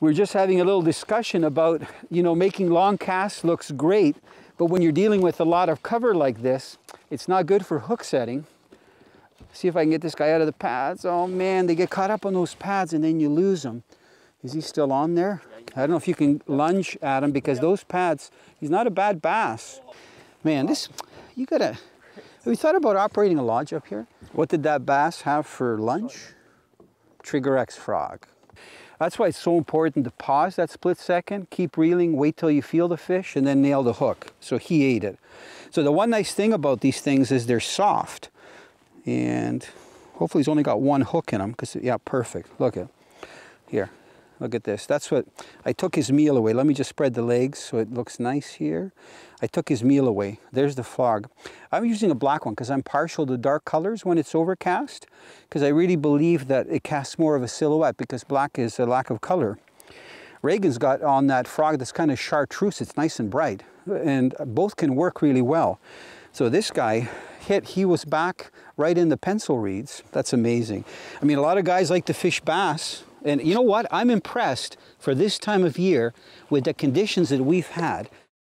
we're just having a little discussion about, you know, making long casts looks great, but when you're dealing with a lot of cover like this, it's not good for hook setting. See if I can get this guy out of the pads. Oh man, they get caught up on those pads and then you lose them. Is he still on there? I don't know if you can lunge at him because those pads, he's not a bad bass. Man, this, you gotta, have you thought about operating a lodge up here? What did that bass have for lunch? TriggerX frog. That's why it's so important to pause that split second, keep reeling, wait till you feel the fish, and then nail the hook. So he ate it. So the one nice thing about these things is they're soft. And hopefully he's only got one hook in them, because, yeah, perfect. Look at, here, look at this. That's what, I took his meal away. Let me just spread the legs so it looks nice here. I took his meal away. There's the frog. I'm using a black one because I'm partial to dark colors when it's overcast because I really believe that it casts more of a silhouette because black is a lack of color. Regan's got on that frog that's kind of chartreuse. It's nice and bright and both can work really well. So this guy hit, he was back right in the pencil reeds. That's amazing. I mean, a lot of guys like to fish bass and you know what? I'm impressed for this time of year with the conditions that we've had.